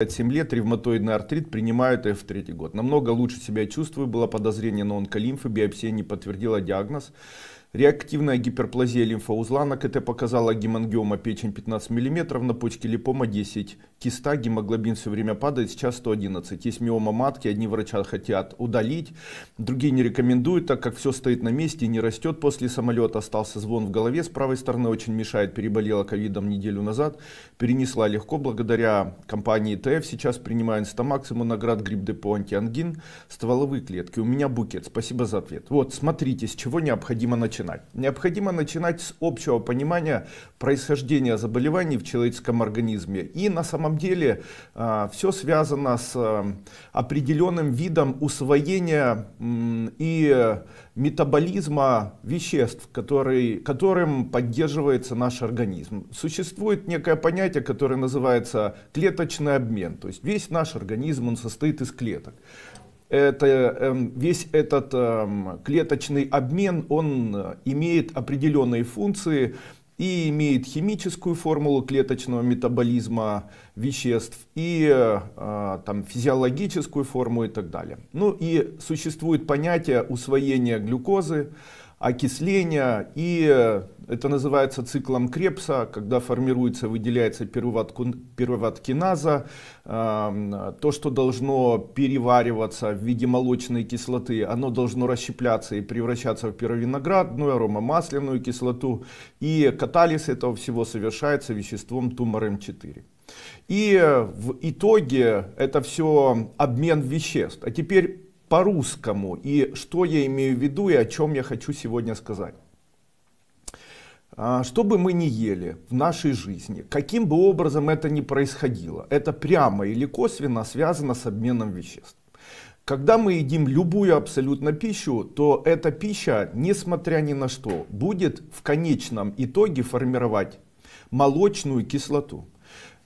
7 лет, ревматоидный артрит, принимаю ТФ третий год. Намного лучше себя чувствую, было подозрение на онколимфы, биопсия не подтвердила диагноз. Реактивная гиперплазия лимфоузла на КТ показала гемангиома печень 15 мм, на почке липома 10, киста, гемоглобин все время падает, сейчас 111. Есть миома матки, одни врача хотят удалить, другие не рекомендуют, так как все стоит на месте и не растет после самолета. Остался звон в голове с правой стороны, очень мешает, переболела ковидом неделю назад, перенесла легко благодаря компании ТФ. Сейчас принимаю инстамакс, иммуноград, грипп-депо, антиангин, стволовые клетки. У меня букет, спасибо за ответ. Вот, смотрите, с чего необходимо начать начинать? Необходимо начинать с общего понимания происхождения заболеваний в человеческом организме. И на самом деле э, все связано с э, определенным видом усвоения и метаболизма веществ, который, которым поддерживается наш организм. Существует некое понятие, которое называется клеточный обмен. То есть весь наш организм он состоит из клеток это, эм, весь этот эм, клеточный обмен, он э, имеет определенные функции и имеет химическую формулу клеточного метаболизма веществ и э, там, физиологическую форму и так далее. Ну и существует понятие усвоения глюкозы, окисления и э, это называется циклом Крепса, когда формируется, выделяется первоваткиназа, э, то, что должно перевариваться в виде молочной кислоты, оно должно расщепляться и превращаться в первовиноградную, аромамасляную кислоту, и катализ этого всего совершается веществом тумор М4. И в итоге это все обмен веществ. А теперь по-русскому. И что я имею в виду и о чем я хочу сегодня сказать. А, что бы мы ни ели в нашей жизни, каким бы образом это ни происходило, это прямо или косвенно связано с обменом веществ. Когда мы едим любую абсолютно пищу, то эта пища, несмотря ни на что, будет в конечном итоге формировать молочную кислоту.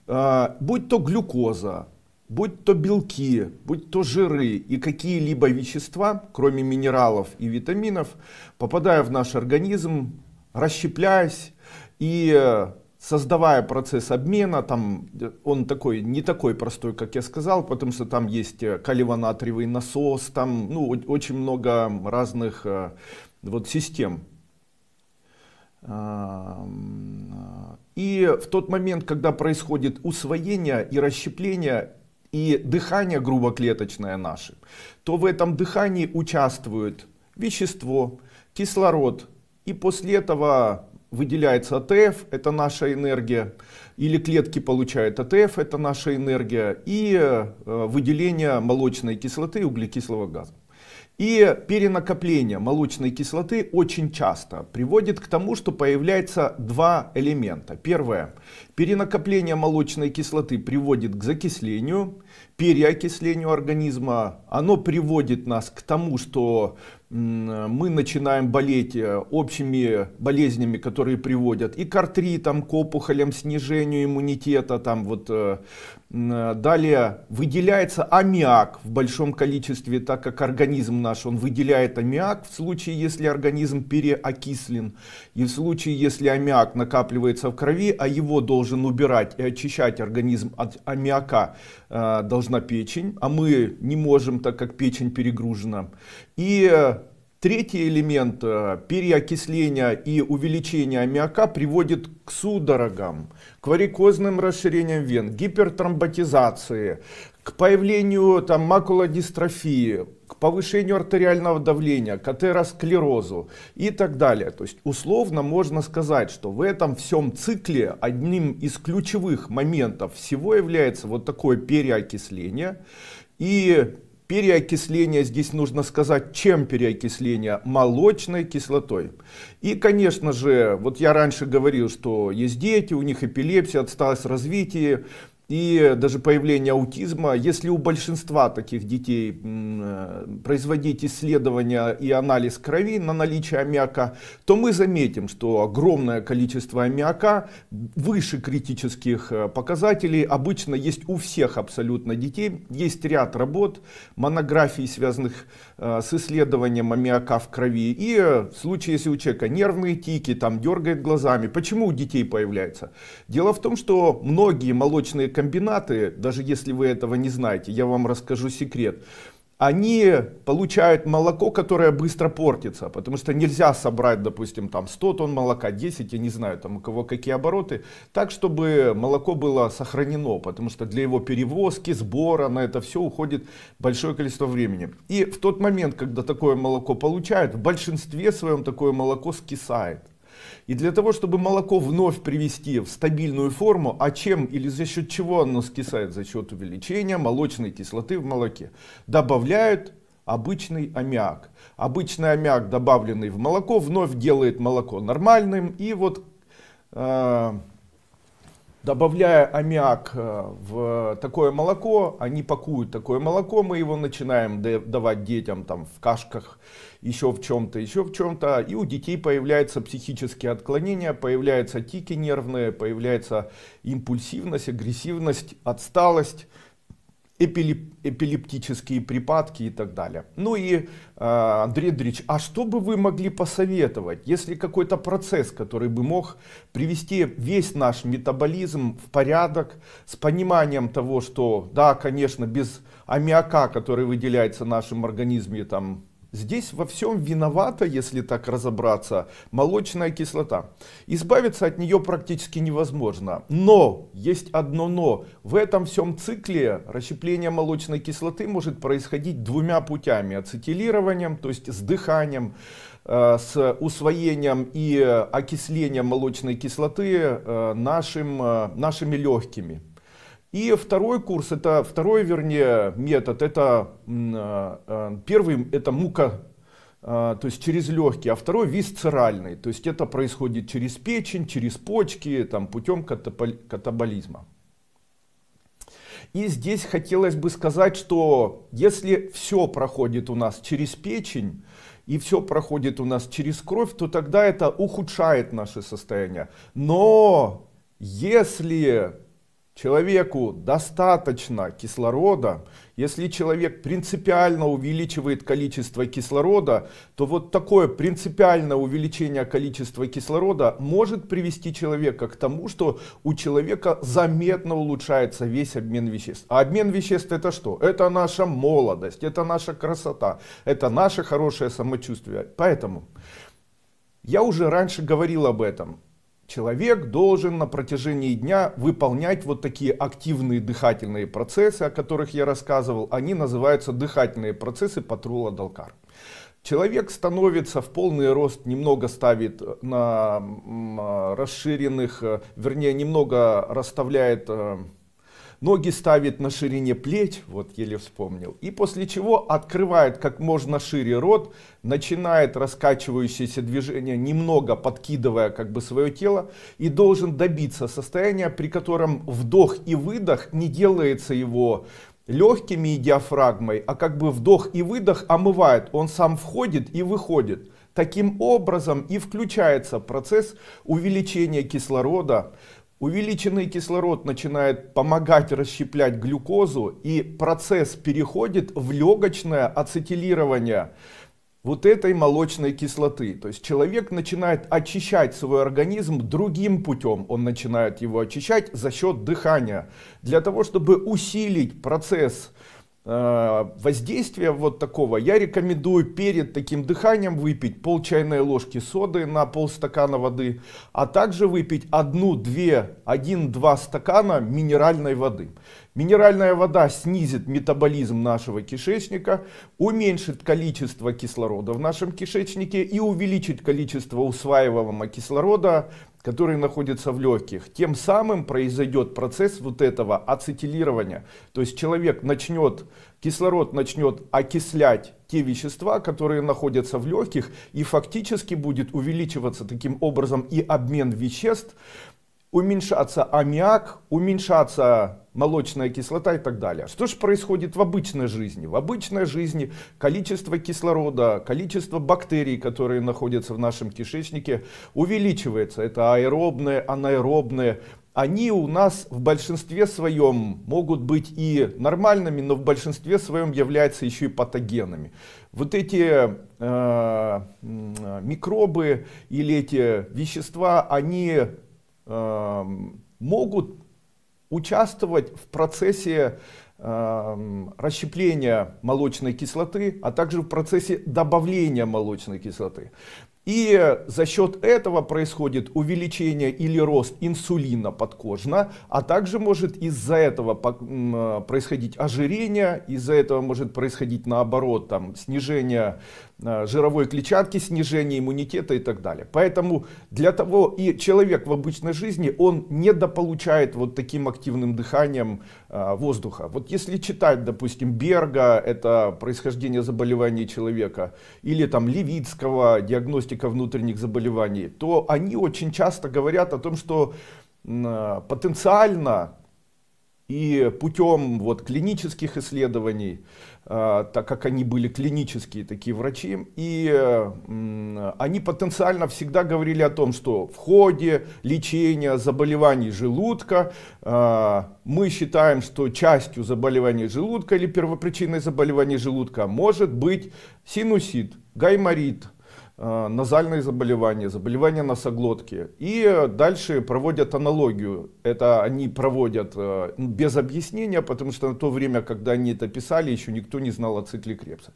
А, будь то глюкоза, будь то белки, будь то жиры и какие-либо вещества, кроме минералов и витаминов, попадая в наш организм, расщепляясь и создавая процесс обмена, там он такой, не такой простой, как я сказал, потому что там есть каливонатриевый насос, там ну, очень много разных э, вот, систем. И в тот момент, когда происходит усвоение и расщепление и дыхание грубоклеточное наше, то в этом дыхании участвует вещество, кислород, и после этого выделяется АТФ, это наша энергия, или клетки получают АТФ, это наша энергия, и э, выделение молочной кислоты и углекислого газа. И перенакопление молочной кислоты очень часто приводит к тому, что появляется два элемента. Первое. Перенакопление молочной кислоты приводит к закислению, переокислению организма. Оно приводит нас к тому, что мы начинаем болеть э, общими болезнями, которые приводят и к артритам, к опухолям, снижению иммунитета. Там вот, э, далее выделяется аммиак в большом количестве, так как организм наш, он выделяет аммиак в случае, если организм переокислен. И в случае, если аммиак накапливается в крови, а его должен убирать и очищать организм от аммиака, э, должна печень, а мы не можем, так как печень перегружена. И Третий элемент э, переокисления и увеличения аммиака приводит к судорогам, к варикозным расширениям вен, гипертромботизации, к появлению там, макулодистрофии, к повышению артериального давления, к атеросклерозу и так далее. То есть условно можно сказать, что в этом всем цикле одним из ключевых моментов всего является вот такое переокисление. И Переокисление здесь нужно сказать, чем переокисление? Молочной кислотой. И, конечно же, вот я раньше говорил, что есть дети, у них эпилепсия, отсталость развития, и даже появление аутизма, если у большинства таких детей э, производить исследования и анализ крови на наличие аммиака, то мы заметим, что огромное количество аммиака выше критических э, показателей обычно есть у всех абсолютно детей. Есть ряд работ, монографий, связанных с исследованием аммиака в крови. И в случае, если у человека нервные тики, там дергает глазами, почему у детей появляется? Дело в том, что многие молочные комбинаты, даже если вы этого не знаете, я вам расскажу секрет, они получают молоко, которое быстро портится, потому что нельзя собрать, допустим, там 100 тонн молока, 10, я не знаю, там у кого какие обороты, так, чтобы молоко было сохранено, потому что для его перевозки, сбора, на это все уходит большое количество времени. И в тот момент, когда такое молоко получают, в большинстве своем такое молоко скисает. И для того, чтобы молоко вновь привести в стабильную форму, а чем или за счет чего оно скисает? За счет увеличения молочной кислоты в молоке. Добавляют обычный аммиак. Обычный аммиак, добавленный в молоко, вновь делает молоко нормальным. И вот э, добавляя аммиак э, в такое молоко, они пакуют такое молоко, мы его начинаем давать детям там в кашках еще в чем-то, еще в чем-то. И у детей появляются психические отклонения, появляются тики нервные, появляется импульсивность, агрессивность, отсталость эпилеп, эпилептические припадки и так далее. Ну и, э, Андрей Андреевич, а что бы вы могли посоветовать, если какой-то процесс, который бы мог привести весь наш метаболизм в порядок, с пониманием того, что, да, конечно, без аммиака, который выделяется в нашем организме, там, Здесь во всем виновата, если так разобраться, молочная кислота. Избавиться от нее практически невозможно. Но, есть одно но. В этом всем цикле расщепление молочной кислоты может происходить двумя путями. Ацетилированием, то есть с дыханием, э, с усвоением и окислением молочной кислоты э, нашим, э, нашими легкими. И второй курс, это второй, вернее, метод, это а, а, первый, это мука, а, то есть через легкие, а второй висцеральный, то есть это происходит через печень, через почки, там, путем катаболизма. И здесь хотелось бы сказать, что если все проходит у нас через печень, и все проходит у нас через кровь, то тогда это ухудшает наше состояние. Но если человеку достаточно кислорода, если человек принципиально увеличивает количество кислорода, то вот такое принципиальное увеличение количества кислорода может привести человека к тому, что у человека заметно улучшается весь обмен веществ. А обмен веществ это что? Это наша молодость, это наша красота, это наше хорошее самочувствие. Поэтому я уже раньше говорил об этом. Человек должен на протяжении дня выполнять вот такие активные дыхательные процессы, о которых я рассказывал. Они называются дыхательные процессы Патрула Далкар. Человек становится в полный рост, немного ставит на расширенных, э, вернее, немного расставляет э, ноги ставит на ширине плеч, вот еле вспомнил, и после чего открывает как можно шире рот, начинает раскачивающееся движение, немного подкидывая как бы свое тело, и должен добиться состояния, при котором вдох и выдох не делается его легкими и диафрагмой, а как бы вдох и выдох омывает, он сам входит и выходит. Таким образом и включается процесс увеличения кислорода, Увеличенный кислород начинает помогать расщеплять глюкозу и процесс переходит в легочное ацетилирование вот этой молочной кислоты. То есть человек начинает очищать свой организм другим путем. Он начинает его очищать за счет дыхания. Для того, чтобы усилить процесс воздействия вот такого, я рекомендую перед таким дыханием выпить пол чайной ложки соды на полстакана воды, а также выпить одну, две, один-два стакана минеральной воды. Минеральная вода снизит метаболизм нашего кишечника, уменьшит количество кислорода в нашем кишечнике и увеличит количество усваиваемого кислорода который находится в легких. Тем самым произойдет процесс вот этого ацетилирования. То есть человек начнет, кислород начнет окислять те вещества, которые находятся в легких, и фактически будет увеличиваться таким образом и обмен веществ, уменьшаться аммиак, уменьшаться молочная кислота и так далее. Что же происходит в обычной жизни? В обычной жизни количество кислорода, количество бактерий, которые находятся в нашем кишечнике, увеличивается. Это аэробные, анаэробные. Они у нас в большинстве своем могут быть и нормальными, но в большинстве своем являются еще и патогенами. Вот эти э, микробы или эти вещества, они могут участвовать в процессе э, расщепления молочной кислоты, а также в процессе добавления молочной кислоты. И за счет этого происходит увеличение или рост инсулина подкожно, а также может из-за этого происходить ожирение, из-за этого может происходить наоборот там, снижение Э, жировой клетчатки, снижение иммунитета и так далее. Поэтому для того и человек в обычной жизни, он недополучает вот таким активным дыханием э, воздуха. Вот если читать, допустим, Берга, это происхождение заболеваний человека, или там Левицкого, диагностика внутренних заболеваний, то они очень часто говорят о том, что э, потенциально и путем вот клинических исследований, э, так как они были клинические такие врачи, и э, они потенциально всегда говорили о том, что в ходе лечения заболеваний желудка мы считаем, что частью заболеваний желудка или первопричиной заболеваний желудка может быть синусит, гайморит, назальные заболевания, заболевания носоглотки. И дальше проводят аналогию. Это они проводят э, без объяснения, потому что на то время, когда они это писали, еще никто не знал о цикле Крепса.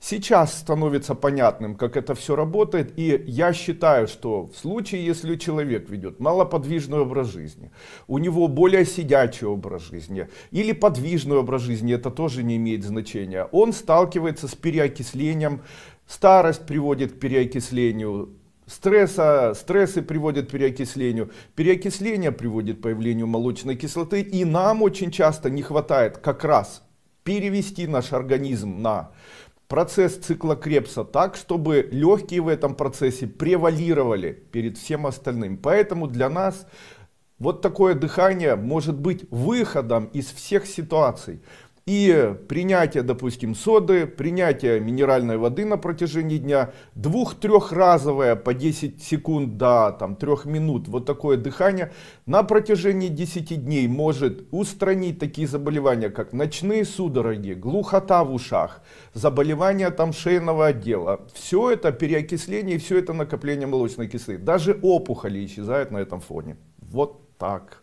Сейчас становится понятным, как это все работает, и я считаю, что в случае, если человек ведет малоподвижный образ жизни, у него более сидячий образ жизни или подвижный образ жизни, это тоже не имеет значения, он сталкивается с переокислением Старость приводит к переокислению, стресса, стрессы приводят к переокислению, переокисление приводит к появлению молочной кислоты. И нам очень часто не хватает как раз перевести наш организм на процесс цикла Крепса так, чтобы легкие в этом процессе превалировали перед всем остальным. Поэтому для нас вот такое дыхание может быть выходом из всех ситуаций. И принятие, допустим, соды, принятие минеральной воды на протяжении дня, двух-трехразовое по 10 секунд до там, 3 минут, вот такое дыхание на протяжении 10 дней может устранить такие заболевания, как ночные судороги, глухота в ушах, заболевания там, шейного отдела. Все это переокисление и все это накопление молочной кислоты. Даже опухоли исчезают на этом фоне. Вот так.